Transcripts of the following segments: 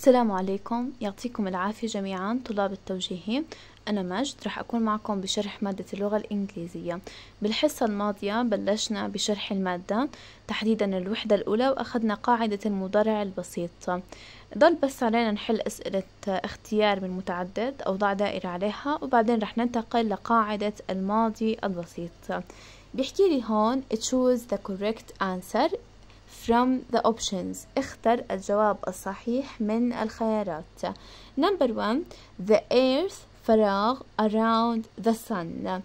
السلام عليكم. يعطيكم العافية جميعا طلاب التوجيهي. أنا مجد رح أكون معكم بشرح مادة اللغة الإنجليزية. بالحصة الماضية بلشنا بشرح المادة تحديدا الوحدة الأولى وأخذنا قاعدة المضارع البسيط. ضل بس علينا نحل أسئلة اختيار من متعدد أو ضع دائرة عليها وبعدين رح ننتقل لقاعدة الماضي البسيط. بيحكي لي هون choose the correct answer from the options. اختر الجواب الصحيح من الخيارات. Number one the earth فراغ around the sun.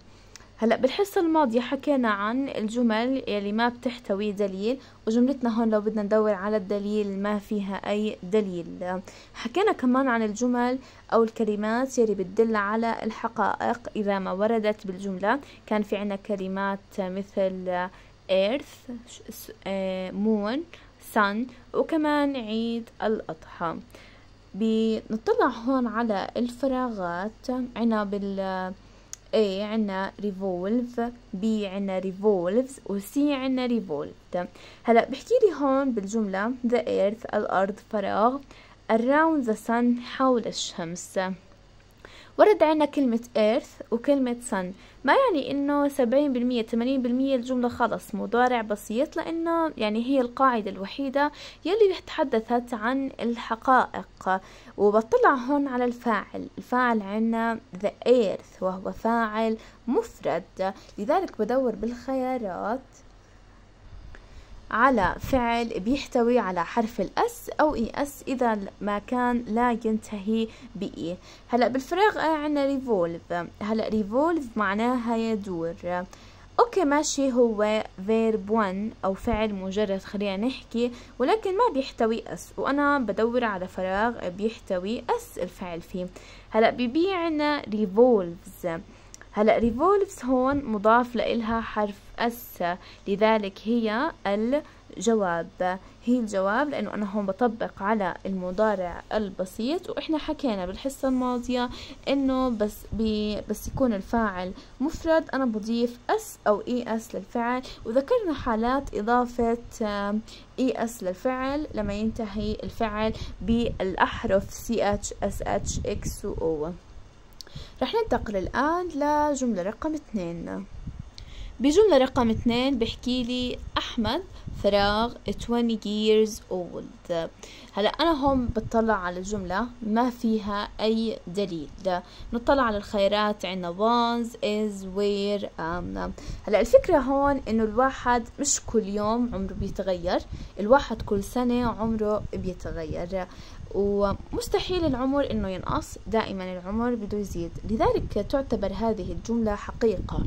هلا بالحصة الماضية حكينا عن الجمل يلي ما بتحتوي دليل وجملتنا هون لو بدنا ندور على الدليل ما فيها أي دليل. حكينا كمان عن الجمل أو الكلمات يلي بتدل على الحقائق إذا ما وردت بالجملة. كان في عنا كلمات مثل earth moon sun وكمان عيد الأضحى. بنطلع هون على الفراغات. عنا بال A عنا revolve B عنا revolves و C عنا revolved هلا بحكي لي هون بالجملة the earth الأرض فراغ. around the sun حول الشمس. ورد عنا كلمة earth وكلمة sun. ما يعني إنه سبعين بالمية ثمانين بالمية الجملة خلص مضارع بسيط لأنه يعني هي القاعدة الوحيدة يلي تحدثت عن الحقائق. وبطلع هون على الفاعل الفاعل عنا the earth وهو فاعل مفرد. لذلك بدور بالخيارات. على فعل بيحتوي على حرف الأس أو إي أس إذا ما كان لا ينتهي بي هلأ بالفراغ عندنا revolve هلأ revolve معناها يدور. okay ماشي هو verb 1 أو فعل مجرد خلينا نحكي ولكن ما بيحتوي s وأنا بدور على فراغ بيحتوي s الفعل فيه. هلأ ب b عنا revolves هلأ revolves هون مضاف لإلها حرف s لذلك هي الجواب. هي الجواب لأنه أنا هون بطبق على المضارع البسيط وإحنا حكينا بالحصة الماضية إنه بس بي بس يكون الفاعل مفرد. أنا بضيف s أو es للفعل وذكرنا حالات إضافة es للفعل لما ينتهي الفعل بالأحرف سي اتش اس اتش إكس و أو رح ننتقل الآن لجملة رقم اثنين. بجملة رقم اثنين بحكي لي أحمد فراغ 20 years old. هلا أنا هون بطلع على الجملة ما فيها أي دليل. نطلع على الخيارات عنا was is where um. هلا الفكرة هون إنه الواحد مش كل يوم عمره بيتغير. الواحد كل سنة عمره بيتغير. ومستحيل العمر إنه ينقص. دائما العمر بده يزيد. لذلك تعتبر هذه الجملة حقيقة.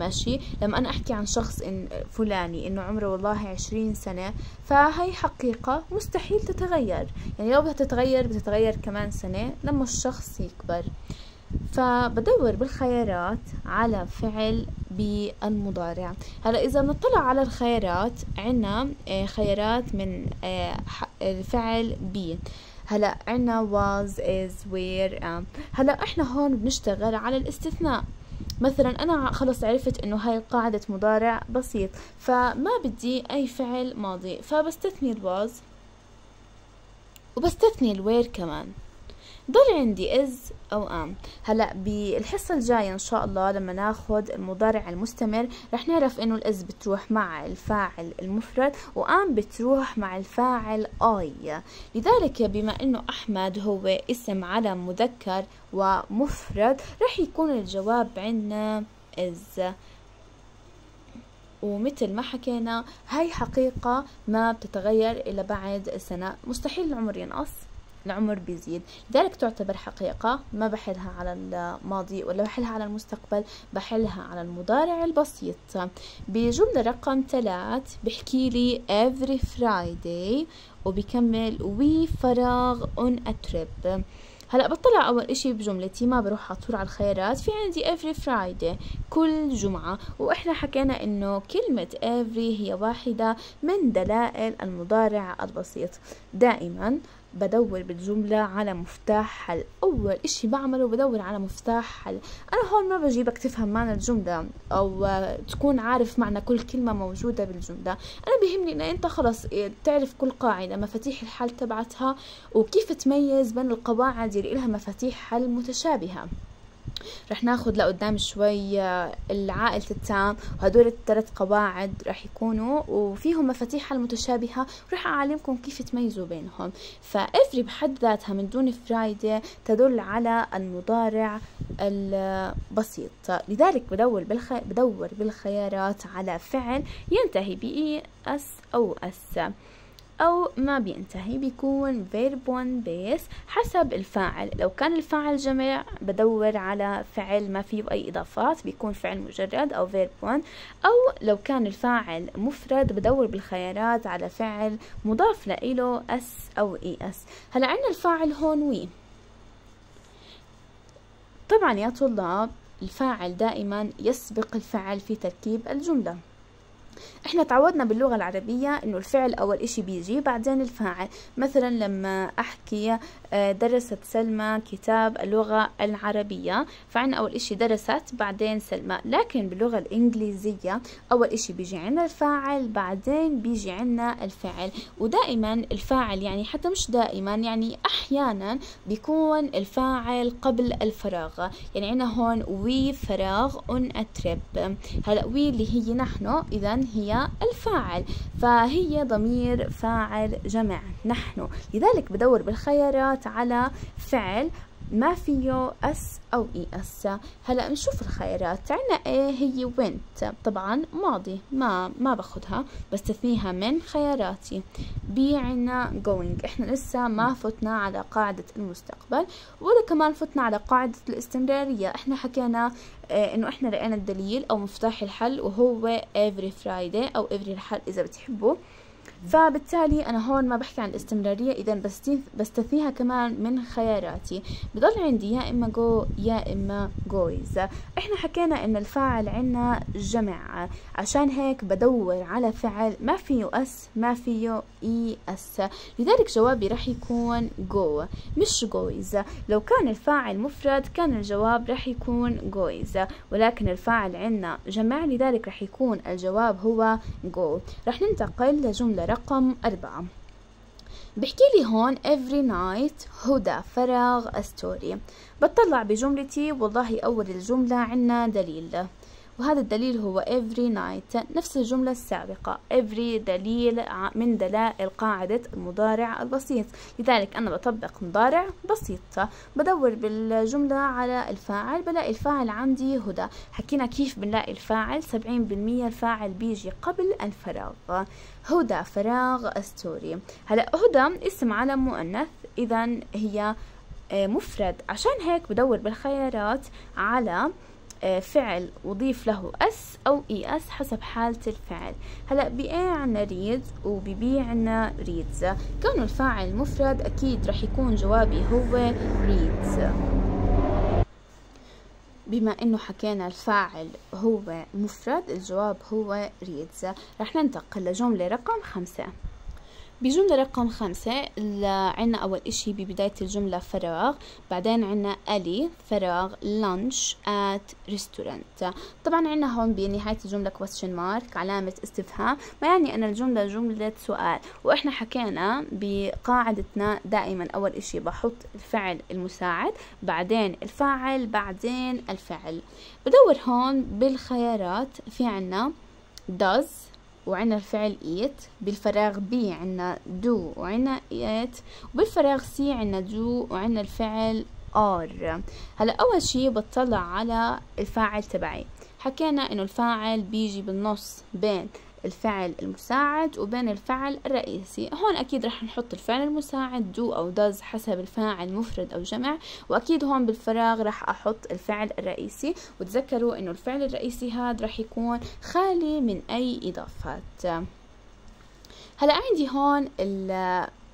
ماشي؟ لما أنا أحكي عن شخص إن فلاني إنه عمره والله عشرين سنة فهي حقيقة مستحيل تتغير. يعني لو بدها تتغير بتتغير كمان سنة لما الشخص يكبر. فبدور بالخيارات على فعل بالمضارع. هلا إذا بنطلع على الخيارات عنا خيارات من الفعل بي هلا عنا was is where هلا إحنا هون بنشتغل على الاستثناء. مثلا أنا خلص عرفت إنه هاي قاعدة مضارع بسيط فما بدي أي فعل ماضي فبستثني ال was وبستثني ال were كمان. ضل عندي is أو am. هلا بالحصة الجاية إن شاء الله لما ناخذ المضارع المستمر رح نعرف إنه ال is بتروح مع الفاعل المفرد و am بتروح مع الفاعل I لذلك بما إنه أحمد هو اسم علم مذكر ومفرد رح يكون الجواب عندنا إز. ومثل ما حكينا هاي حقيقة ما بتتغير إلا بعد سنة. مستحيل العمر ينقص. العمر بيزيد. لذلك تعتبر حقيقة ما بحلها على الماضي ولا بحلها على المستقبل بحلها على المضارع البسيط. بجملة رقم ثلاث بحكي لي every Friday وبكمل we فراغ on a trip هلا بطلع أول إشي بجملتي ما بروح على طول على الخيارات. في عندي every Friday كل جمعة. وإحنا حكينا إنه كلمة every هي واحدة من دلائل المضارع البسيط. دائما بدور بالجملة على مفتاح حل. أول إشي بعمله بدور على مفتاح حل. أنا هون ما بجيبك تفهم معنى الجملة أو تكون عارف معنى كل كلمة موجودة بالجملة أنا بيهمني إن أنت خلص تعرف كل قاعدة مفاتيح الحل تبعتها وكيف تميز بين القواعد اللي لها مفاتيح حل متشابهة. رح ناخد لقدام شوي آه، العائلة التام. وهدول الثلاث قواعد رح يكونوا وفيهم مفاتيح حل متشابهة ورح أعلمكم كيف تميزوا بينهم. فإفري بحد ذاتها من دون فرايدي تدل على المضارع البسيط. لذلك بدور, بالخ... بدور بالخيارات على فعل ينتهي ب es أو s. أو ما بينتهي بيكون verb one base حسب الفاعل. لو كان الفاعل جمع بدور على فعل ما فيه أي إضافات بيكون فعل مجرد أو verb one. أو لو كان الفاعل مفرد بدور بالخيارات على فعل مضاف لإله s أو es هلا عندنا الفاعل هون we طبعا يا طلاب الفاعل دائما يسبق الفعل في تركيب الجملة. إحنا تعودنا باللغة العربية إنه الفعل أول إشي بيجي بعدين الفاعل. مثلا لما أحكي درست سلمى كتاب اللغة العربية. فعنا أول إشي درست بعدين سلمى. لكن باللغة الإنجليزية أول إشي بيجي عنا الفاعل بعدين بيجي عنا الفعل. ودائما الفاعل يعني حتى مش دائما يعني أحيانا بيكون الفاعل قبل الفراغ. يعني عنا هون we فراغ on a trip هلا we اللي هي نحن اذا هي الفاعل. فهي ضمير فاعل جمع. نحن. لذلك بدور بالخيارات على فعل ما فيه s أو es. هلا نشوف الخيارات. عنا a هي went طبعا ماضي ما ما باخدها بستثنيها من خياراتي. b عنا going. إحنا لسه ما فتنا على قاعدة المستقبل ولا كمان فتنا على قاعدة الاستمرارية. إحنا حكينا آه إنه إحنا لقينا الدليل أو مفتاح الحل وهو every Friday أو every الحل إذا بتحبوا. فبالتالي أنا هون ما بحكي عن الاستمرارية إذا بستثنيها كمان من خياراتي. بضل عندي يا إما go يا إما goes. إحنا حكينا إن الفاعل عنا جمع. عشان هيك بدور على فعل ما فيه s ما فيه es. لذلك جوابي رح يكون go مش goes. لو كان الفاعل مفرد كان الجواب رح يكون goes. ولكن الفاعل عنا جمع لذلك رح يكون الجواب هو جو. رح ننتقل لجملة رقم أربعة. بحكي لي هون every night هدى فراغ story بطلع بجملتي والله أول الجملة عنا دليل. وهذا الدليل هو every night نفس الجملة السابقة every دليل من دلائل قاعدة المضارع البسيط. لذلك أنا بطبق مضارع بسيط. بدور بالجملة على الفاعل بلاقي الفاعل عندي هدى. حكينا كيف بنلاقي الفاعل؟ سبعين بالمية الفاعل بيجي قبل الفراغ. هدى فراغ ستوري هلا هدى اسم علم مؤنث إذا هي آه، مفرد. عشان هيك بدور بالخيارات على فعل وضيف له s أو es حسب حالة الفعل. هلا ب a عنا read وب b عنا reads كونه الفاعل مفرد أكيد رح يكون جوابي هو reads بما إنه حكينا الفاعل هو مفرد الجواب هو reads رح ننتقل لجملة رقم خمسة. بجملة رقم خمسة عنا أول إشي ببداية الجملة فراغ بعدين عنا ألي فراغ لانش at restaurant طبعا عنا هون بنهاية الجملة question mark علامة استفهام. ما يعني أن الجملة جملة سؤال؟ وإحنا حكينا بقاعدتنا دائما أول إشي بحط الفعل المساعد بعدين الفاعل بعدين الفعل. بدور هون بالخيارات في عنا does وعنا الفعل eat بالفراغ بي عنا do وعنا eat وبالفراغ سي عنا do وعنا الفعل are هلا أول شي بطلع على الفاعل تبعي. حكينا إنه الفاعل بيجي بالنص بين الفعل المساعد وبين الفعل الرئيسي. هون أكيد رح نحط الفعل المساعد do أو does حسب الفاعل مفرد أو جمع. وأكيد هون بالفراغ رح أحط الفعل الرئيسي. وتذكروا إنه الفعل الرئيسي هذا رح يكون خالي من أي إضافات. هلا عندي هون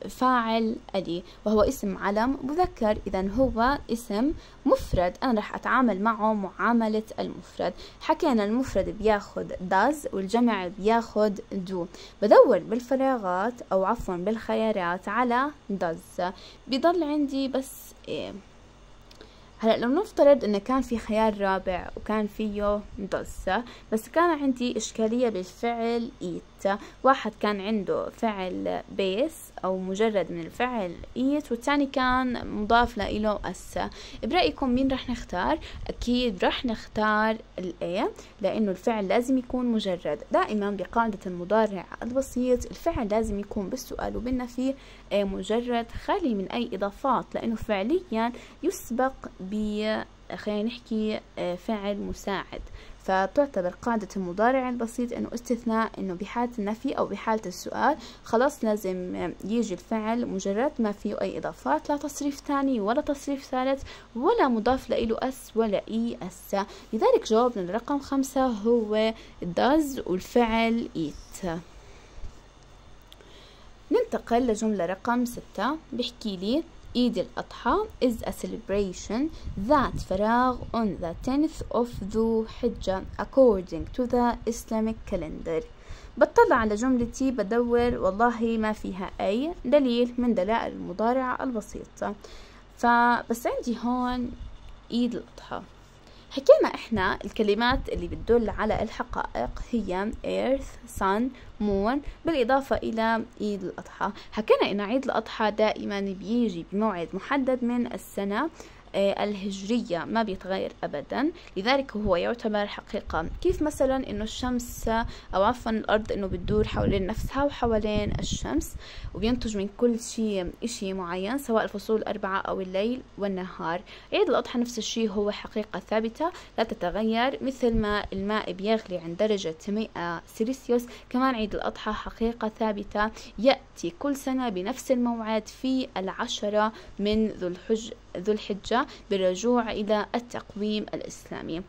فاعل ألي وهو اسم علم مذكر. إذا هو اسم مفرد. أنا راح أتعامل معه معاملة المفرد. حكينا المفرد بياخد does والجمع بياخد do. بدور بالفراغات أو عفوا بالخيارات على does. بيضل عندي بس إيه هلأ لو نفترض إنه كان في خيار رابع وكان فيه does بس كان عندي إشكالية بالفعل eat واحد كان عنده فعل base أو مجرد من الفعل. eat والثاني كان مضاف له s. برأيكم مين رح نختار؟ أكيد رح نختار الاي لأنه الفعل لازم يكون مجرد. دائما بقاعدة المضارع البسيط الفعل لازم يكون بالسؤال وبالنفي. مجرد خالي من أي إضافات لأنه فعليا يسبق ب خلينا نحكي آه، فعل مساعد. فتعتبر قاعدة المضارع البسيط إنه استثناء إنه بحالة النفي أو بحالة السؤال. خلاص لازم يجي الفعل مجرد ما فيه أي إضافات لا تصريف ثاني ولا تصريف ثالث ولا مضاف له أس ولا إي أس. لذلك جوابنا الرقم خمسة هو does والفعل eat ننتقل لجملة رقم ستة. بحكي لي عيد الأضحى is a celebration that فراغ on the 10th of ذو حجة according to the Islamic calendar. بطلع على جملتي بدور والله ما فيها أي دليل من دلائل المضارعة البسيطة. فبس عندي هون عيد الأضحى. حكينا إحنا الكلمات اللي بتدل على الحقائق هي earth, sun, moon بالإضافة إلى عيد الأضحى. حكينا إن عيد الأضحى دائما بيجي بموعد محدد من السنة. الهجرية ما بيتغير أبدا. لذلك هو يعتبر حقيقة. كيف مثلا إنه الشمس أو عفوا الأرض إنه بتدور حوالين نفسها وحوالين الشمس وبينتج من كل شيء إشي معين سواء الفصول الأربعة أو الليل والنهار. عيد الأضحى نفس الشيء هو حقيقة ثابتة لا تتغير مثل ما الماء بيغلي عند درجة 100 سيليسيوس كمان عيد الأضحى حقيقة ثابتة. يأتي كل سنة بنفس الموعد في العشرة من ذو الحج ذو الحجة بالرجوع إلى التقويم الإسلامي.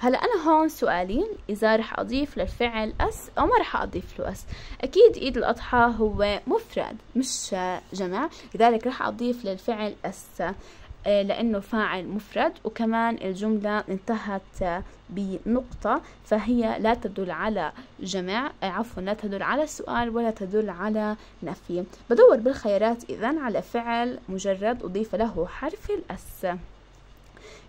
هلا أنا هون سؤالي إذا رح أضيف للفعل أس أو ما رح أضيف له أس؟ أكيد عيد الأضحى هو مفرد مش جمع لذلك رح أضيف للفعل آه، لأنه فاعل مفرد وكمان الجملة انتهت بنقطة فهي لا تدل على جمع آه، عفوا لا تدل على سؤال ولا تدل على نفي. بدور بالخيارات إذن على فعل مجرد أضيف له حرف الأس.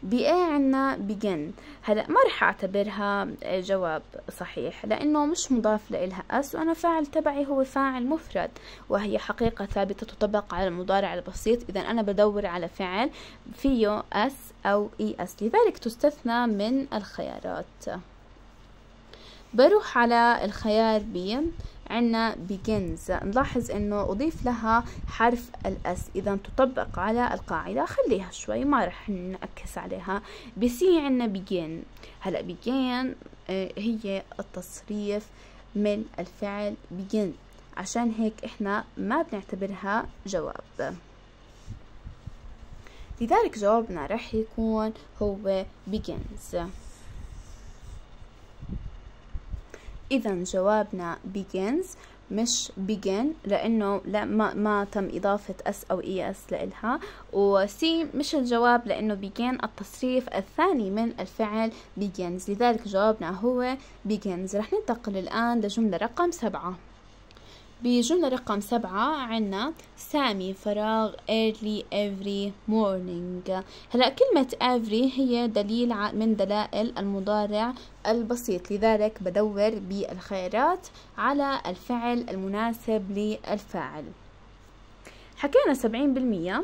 بإيه عنا بجن. هلا ما رح اعتبرها جواب صحيح لأنه مش مضاف لإلها. اس وأنا فاعل تبعي هو فاعل مفرد وهي حقيقة ثابتة تطبق على المضارع البسيط. اذا أنا بدور على فعل فيه أس أو إي أس. لذلك تستثنى من الخيارات. بروح على الخيار بي عنا begins نلاحظ إنه أضيف لها حرف الأس. إذا تطبق على القاعدة خليها شوي ما رح نأكس عليها. بسي عنا begin هلأ begin آه، هي التصريف من الفعل begin عشان هيك إحنا ما بنعتبرها جواب. لذلك جوابنا رح يكون هو begins إذا جوابنا begins مش begin لأنه لا ما, ما تم إضافة s أو es لإلها. وسي مش الجواب لأنه began التصريف الثاني من الفعل begins. لذلك جوابنا هو begins. رح ننتقل الآن لجملة رقم سبعة. بجملة رقم سبعة عنا سامي فراغ early every morning. هلا كلمة every هي دليل من دلائل المضارع البسيط. لذلك بدور بالخيارات على الفعل المناسب للفاعل. حكينا سبعين بالمية.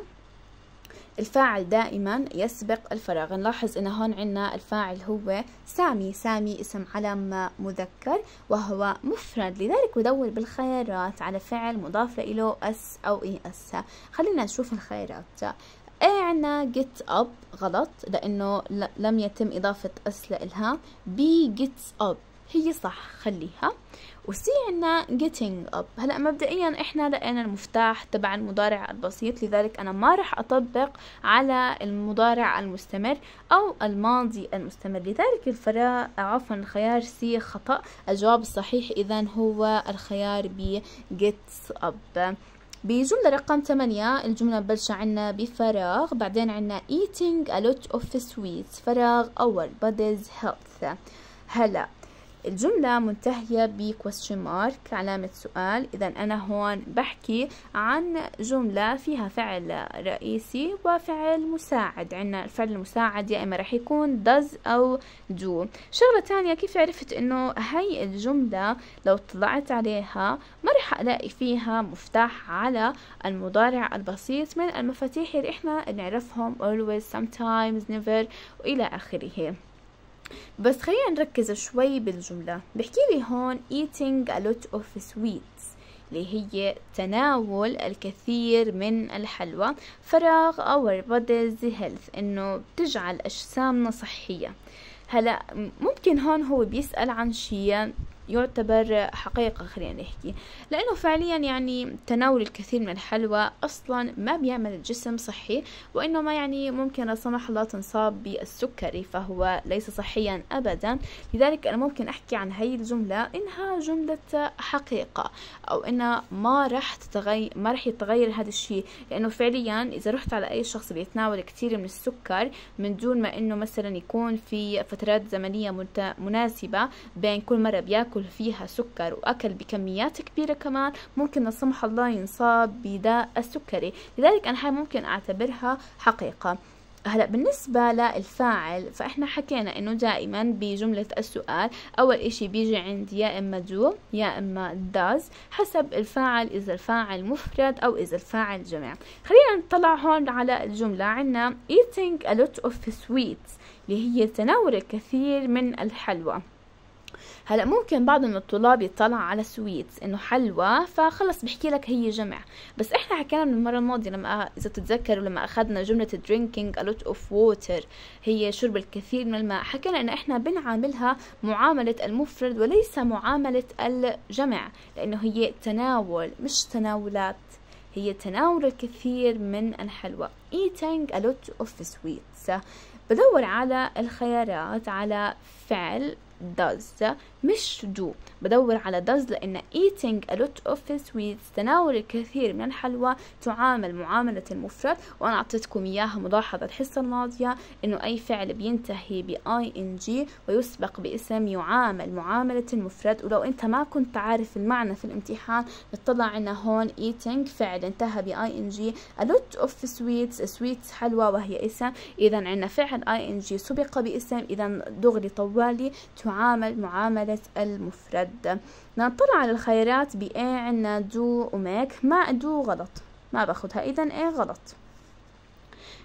الفاعل دائما يسبق الفراغ. نلاحظ إن هون عنا الفاعل هو سامي. سامي اسم علم مذكر وهو مفرد. لذلك بدور بالخيارات على فعل مضاف له s أو es خلينا نشوف الخيارات. a عنا get up غلط لأنه لم يتم إضافة s لإلها. b gets up هي صح خليها. وسي عنا getting up. هلا مبدئيا إحنا لقينا المفتاح تبع المضارع البسيط لذلك أنا ما راح أطبق على المضارع المستمر أو الماضي المستمر. لذلك الفراء عفوا الخيار سي خطأ. الجواب الصحيح اذا هو الخيار ب gets up. بجملة رقم 8 الجملة ببلش عنا بفراغ بعدين عنا eating a lot of sweets. فراغ our body's health. هلا الجملة منتهية ب question mark علامة سؤال. إذا أنا هون بحكي عن جملة فيها فعل رئيسي وفعل مساعد. عنا الفعل المساعد يا إما رح يكون does أو do. شغلة تانية كيف عرفت إنه هاي الجملة لو طلعت عليها ما رح ألاقي فيها مفتاح على المضارع البسيط من المفاتيح اللي إحنا نعرفهم always sometimes never وإلى آخره. بس خلينا نركز شوي بالجملة. بحكي لي هون eating a lot of sweets اللي هي تناول الكثير من الحلوى. فراغ our body's health إنه بتجعل أجسامنا صحية. هلا ممكن هون هو بيسأل عن شيء يعتبر حقيقة خلينا نحكي. لأنه فعليا يعني تناول الكثير من الحلوى أصلا ما بيعمل الجسم صحي وإنما يعني ممكن لا سمح الله تنصاب بالسكري فهو ليس صحيا أبدا. لذلك أنا ممكن أحكي عن هاي الجملة إنها جملة حقيقة أو إنها ما راح تتغير ما راح يتغير هذا الشيء. لأنه فعليا إذا رحت على أي شخص بيتناول كثير من السكر من دون ما إنه مثلا يكون في فترات زمنية مناسبة بين كل مرة بياكل ياكل فيها سكر وأكل بكميات كبيرة كمان ممكن لا سمح الله ينصاب بداء السكري. لذلك أنا هاي ممكن أعتبرها حقيقة. هلأ بالنسبة للفاعل فإحنا حكينا إنه دائما بجملة السؤال أول إشي بيجي عندي يا إما do يا إما does حسب الفاعل إذا الفاعل مفرد أو إذا الفاعل جمع. خلينا نطلع هون على الجملة. عنا eating a lot of sweets اللي هي تناول الكثير من الحلوى. هلا ممكن بعض من الطلاب يطلع على سويتس إنه حلوى فخلص بحكي لك هي جمع. بس إحنا حكينا من المره الماضية لما إذا تتذكروا لما أخذنا جملة drinking a lot of water هي شرب الكثير من الماء. حكينا إن إحنا بنعاملها معاملة المفرد وليس معاملة الجمع لأنه هي تناول مش تناولات. هي تناول الكثير من الحلوى. Eating a lot of sweets. بدور على الخيارات على فعل does. مش do. بدور على does لأن eating a lot of sweets تناول الكثير من الحلوى تعامل معاملة المفرد وأنا أعطيتكم إياها ملاحظة الحصة الماضية إنه أي فعل بينتهي ب ing ويسبق باسم يعامل معاملة المفرد ولو أنت ما كنت عارف المعنى في الامتحان نطلع عنا هون eating. فعل انتهى ب ing. A lot of sweets sweets حلوى وهي اسم. إذا عنا فعل ing سبق باسم. إذا دغري طوالي. تعامل معاملة المفرد. نطلع على الخيارات ب a عنا do و make ما do غلط. ما باخدها إذا a غلط.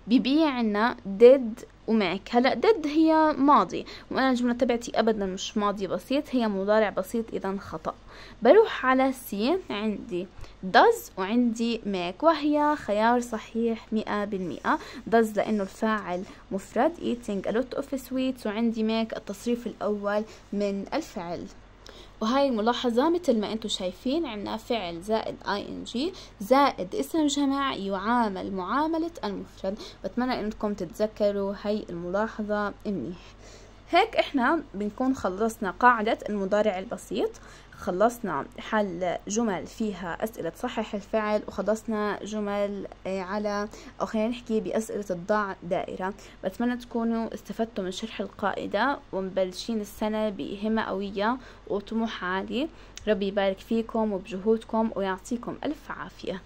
ب b عنا did و make. هلا did هي ماضي وأنا الجملة تبعتي ابدا مش ماضي بسيط هي مضارع بسيط اذا خطأ. بروح على سي عندي does وعندي make وهي خيار صحيح مئة بالمئة. does لأنه الفاعل مفرد eating a lot of sweets وعندي make التصريف الأول من الفعل. وهاي الملاحظة مثل ما أنتم شايفين عنا فعل زائد ing زائد اسم جمع يعامل معاملة المفرد. بتمنى انكم تتذكروا هاي الملاحظة منيح. هيك إحنا بنكون خلصنا قاعدة المضارع البسيط. خلصنا حل جمل فيها أسئلة تصحح الفعل وخلصنا جمل آه، على أو خلينا نحكي بأسئلة الضع دائرة. بتمنى تكونوا استفدتوا من شرح القائدة ومبلشين السنة بهمة قوية وطموح عالي. ربي يبارك فيكم وبجهودكم ويعطيكم ألف عافية.